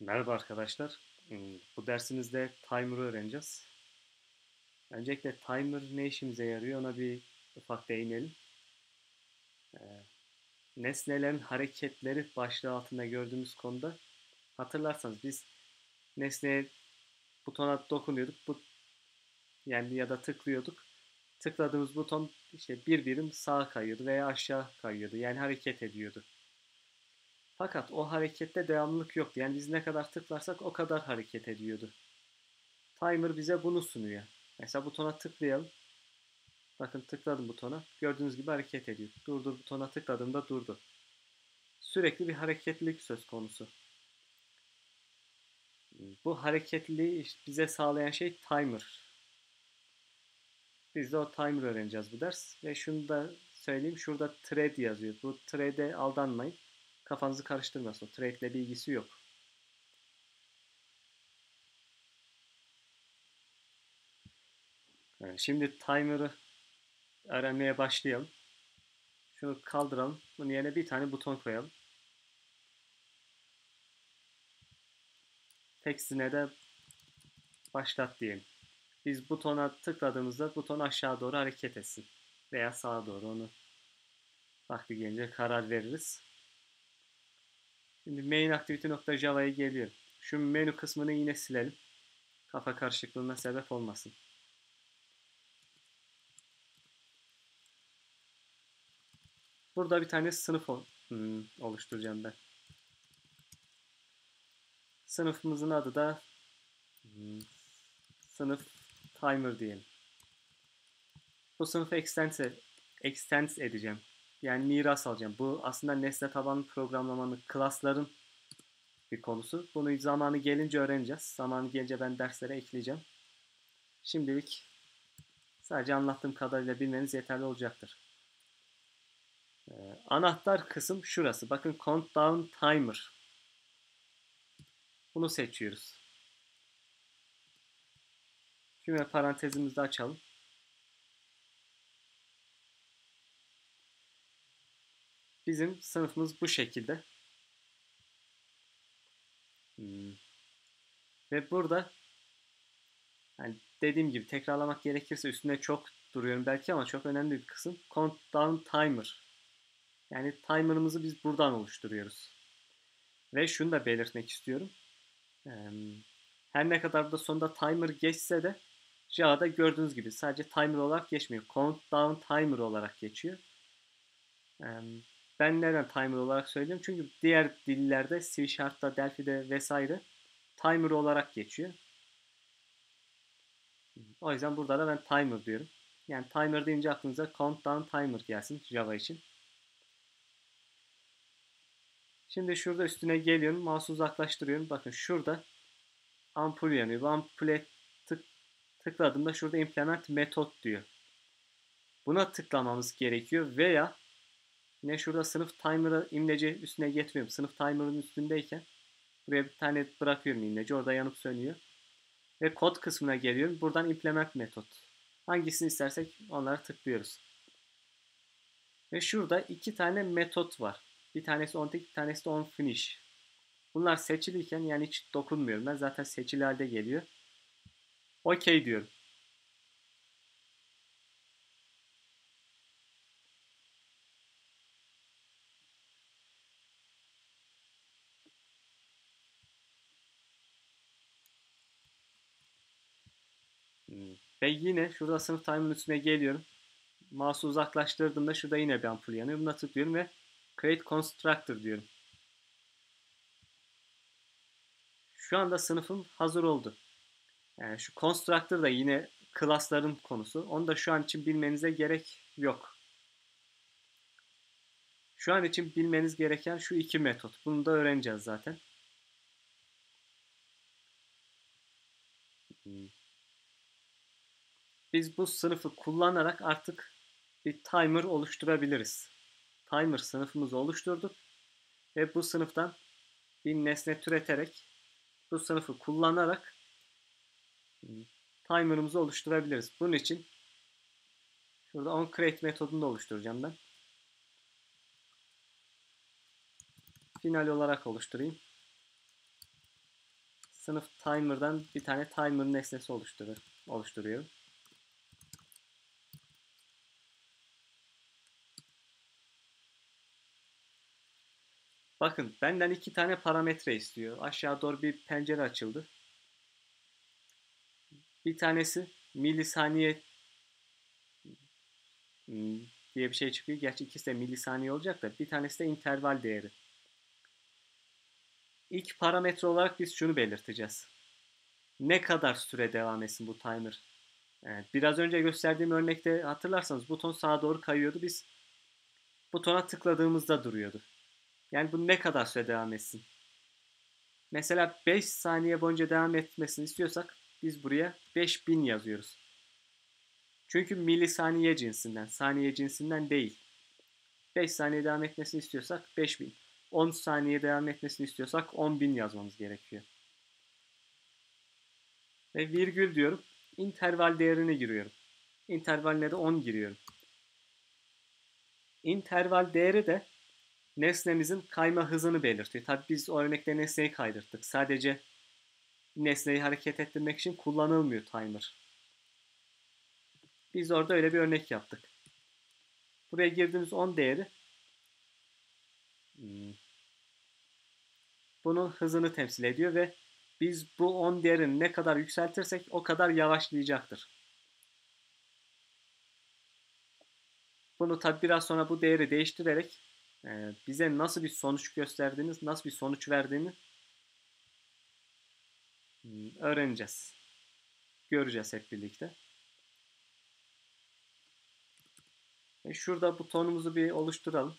Merhaba arkadaşlar. Hmm, Bu dersimizde timer'ı öğreneceğiz. Öncelikle timer ne işimize yarıyor ona bir ufak değinelim. Ee, Nesnelerin hareketleri başlığı altında gördüğümüz konuda hatırlarsanız biz nesneye butona dokunuyorduk. Bu yani ya da tıklıyorduk. Tıkladığımız buton işte bir birim sağa kayıyordu veya aşağı kayıyordu. Yani hareket ediyordu. Fakat o harekette devamlılık yoktu. Yani biz ne kadar tıklarsak o kadar hareket ediyordu. Timer bize bunu sunuyor. Mesela butona tıklayalım. Bakın tıkladım butona. Gördüğünüz gibi hareket ediyor. Durdur butona tıkladığımda durdu. Sürekli bir hareketlilik söz konusu. Bu hareketliliği bize sağlayan şey timer. Biz de o timer öğreneceğiz bu ders. Ve şunu da söyleyeyim. Şurada thread yazıyor. Bu thread'e aldanmayın. Kafanızı karıştırmasın. O trade ile bir ilgisi yok. Evet, şimdi timer'ı öğrenmeye başlayalım. Şunu kaldıralım. Bunun yerine bir tane buton koyalım. Tekstine de başlat diyelim. Biz butona tıkladığımızda buton aşağı doğru hareket etsin. Veya sağa doğru onu vakti gelince karar veririz. Şimdi main activity.java'ya geliyorum. Şu menü kısmını yine silelim. Kafa karışıklığına sebep olmasın. Burada bir tane sınıf hmm, oluşturacağım ben. Sınıfımızın adı da hmm, sınıf timer diyelim. Bu sınıfı extend, extend edeceğim. Yani miras alacağım. Bu aslında nesne tabanlı programlamanın, klasların bir konusu. Bunu zamanı gelince öğreneceğiz. Zamanı gelince ben derslere ekleyeceğim. Şimdilik sadece anlattığım kadarıyla bilmeniz yeterli olacaktır. Ee, anahtar kısım şurası. Bakın countdown timer. Bunu seçiyoruz. Küme parantezimizi açalım. Bizim sınıfımız bu şekilde. Hmm. Ve burada yani dediğim gibi tekrarlamak gerekirse üstünde çok duruyorum belki ama çok önemli bir kısım. Countdown timer. Yani timer'ımızı biz buradan oluşturuyoruz. Ve şunu da belirtmek istiyorum. Her ne kadar da sonunda timer geçse de Java'da gördüğünüz gibi sadece timer olarak geçmiyor. Countdown timer olarak geçiyor. Ben neden timer olarak söylüyorum? Çünkü diğer dillerde C Sharp'ta, Delphi'de vesaire timer olarak geçiyor. O yüzden burada da ben timer diyorum. Yani timer deyince aklınıza countdown timer gelsin Java için. Şimdi şurada üstüne geliyorum. Mouse'u uzaklaştırıyorum. Bakın şurada ampul yanıyor. Bu ampule tık, tıkladığımda şurada implement metot diyor. Buna tıklamamız gerekiyor veya Yine şurada sınıf timer'ı imleci üstüne getiriyorum. Sınıf timer'ın üstündeyken buraya bir tane bırakıyorum imleci. Orada yanıp sönüyor. Ve kod kısmına geliyorum. Buradan implement metot. Hangisini istersek onlara tıklıyoruz. Ve şurada iki tane metot var. Bir tanesi on bir tanesi de on finish. Bunlar seçiliyken yani hiç dokunmuyorum. Ben zaten seçili halde geliyor. OK diyorum. Ve yine şurada sınıf time'ın üstüne geliyorum. Mouse'u uzaklaştırdığımda şurada yine bir ampul yanıyor. Buna tıklıyorum ve create constructor diyorum. Şu anda sınıfım hazır oldu. Yani şu constructor da yine klasların konusu. Onu da şu an için bilmenize gerek yok. Şu an için bilmeniz gereken şu iki metot. Bunu da öğreneceğiz zaten. Biz bu sınıfı kullanarak artık bir timer oluşturabiliriz. Timer sınıfımızı oluşturduk ve bu sınıftan bir nesne türeterek bu sınıfı kullanarak timer'ımızı oluşturabiliriz. Bunun için şurada onCreate metodunu da oluşturacağım ben. Final olarak oluşturayım. sınıf timer'dan bir tane timer nesnesi oluşturur, oluşturuyorum. Bakın benden iki tane parametre istiyor. Aşağı doğru bir pencere açıldı. Bir tanesi milisaniye hmm, diye bir şey çıkıyor. Gerçi ikisi de milisaniye olacak da bir tanesi de interval değeri. İlk parametre olarak biz şunu belirteceğiz. Ne kadar süre devam etsin bu timer? Evet, biraz önce gösterdiğim örnekte hatırlarsanız buton sağa doğru kayıyordu. Biz butona tıkladığımızda duruyordu. Yani bu ne kadar süre devam etsin? Mesela 5 saniye boyunca devam etmesini istiyorsak biz buraya 5000 yazıyoruz. Çünkü milisaniye cinsinden, saniye cinsinden değil. 5 saniye devam etmesini istiyorsak 5000. 10 saniye devam etmesini istiyorsak 10.000 yazmamız gerekiyor. Ve virgül diyorum. interval değerini giriyorum. İntervaline de 10 giriyorum. İnterval değeri de nesnemizin kayma hızını belirtiyor. Tabi biz o örnekte nesneyi kaydırttık. Sadece nesneyi hareket ettirmek için kullanılmıyor timer. Biz orada öyle bir örnek yaptık. Buraya girdiğimiz 10 değeri hmm, bunun hızını temsil ediyor ve biz bu 10 değerini ne kadar yükseltirsek o kadar yavaşlayacaktır. Bunu tabi biraz sonra bu değeri değiştirerek bize nasıl bir sonuç gösterdiğiniz, nasıl bir sonuç verdiğini öğreneceğiz. Göreceğiz hep birlikte. E şurada butonumuzu bir oluşturalım.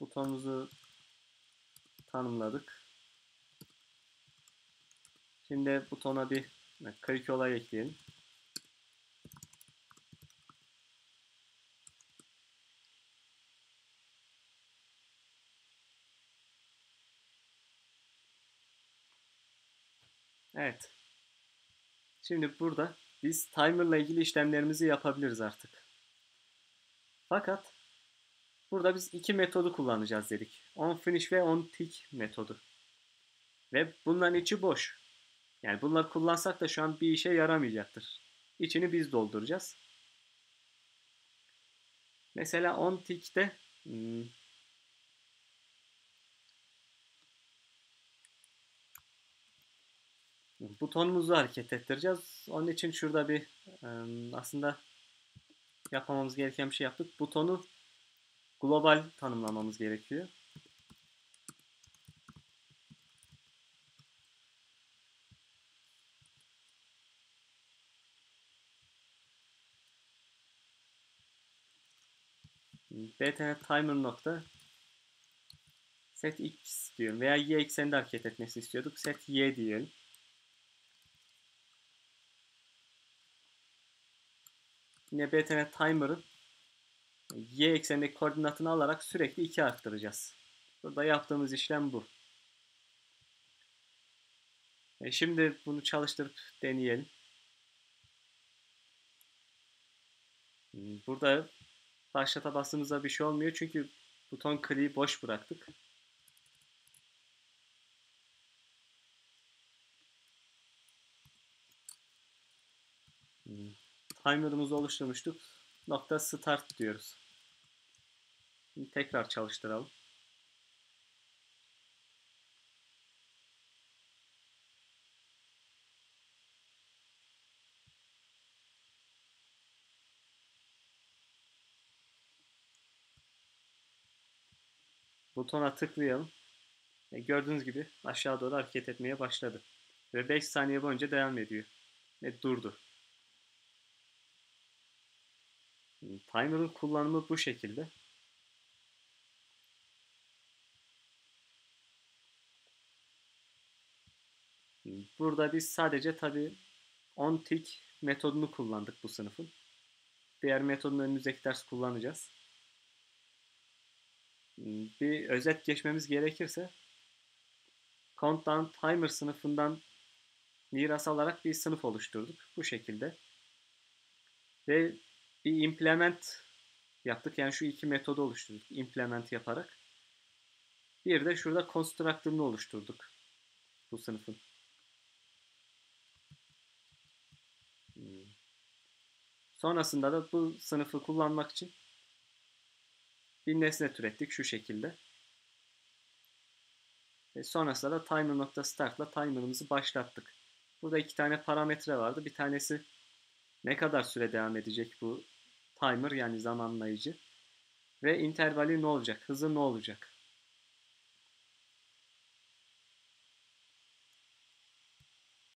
Butonumuzu tanımladık. Şimdi butona bir klik olay ekleyelim. Evet. Şimdi burada biz timer ile ilgili işlemlerimizi yapabiliriz artık. Fakat burada biz iki metodu kullanacağız dedik. On finish ve on tick metodu. Ve bunların içi boş. Yani bunları kullansak da şu an bir işe yaramayacaktır. İçini biz dolduracağız. Mesela on tick'te hmm, butonumuzu hareket ettireceğiz. Onun için şurada bir aslında yapmamız gereken bir şey yaptık. Butonu global tanımlamamız gerekiyor. Btn timer nokta set x diyorum veya y ekseninde hareket etmesi istiyorduk. Set y diyelim. Yine btn timer'ın y eksenindeki koordinatını alarak sürekli 2 arttıracağız. Burada yaptığımız işlem bu. E şimdi bunu çalıştırıp deneyelim. Burada başlata bastığımızda bir şey olmuyor çünkü buton kliği boş bıraktık. Hmm. Timer'ımızı oluşturmuştuk. Nokta start diyoruz. Şimdi tekrar çalıştıralım. Butona tıklayalım. E gördüğünüz gibi aşağı doğru hareket etmeye başladı. Ve 5 saniye boyunca devam ediyor. Ve durdu. Timer'ın kullanımı bu şekilde. Burada biz sadece tabi on tick metodunu kullandık bu sınıfın. Diğer metodun önümüzdeki ders kullanacağız. Bir özet geçmemiz gerekirse Countdown Timer sınıfından miras alarak bir sınıf oluşturduk. Bu şekilde. Ve bir implement yaptık. Yani şu iki metodu oluşturduk. Implement yaparak. Bir de şurada constructor'ını oluşturduk. Bu sınıfın. Hmm. Sonrasında da bu sınıfı kullanmak için bir nesne türettik şu şekilde. Ve sonrasında da timer.start'la timer'ımızı başlattık. Burada iki tane parametre vardı. Bir tanesi ne kadar süre devam edecek bu timer yani zamanlayıcı. Ve intervali ne olacak? Hızı ne olacak?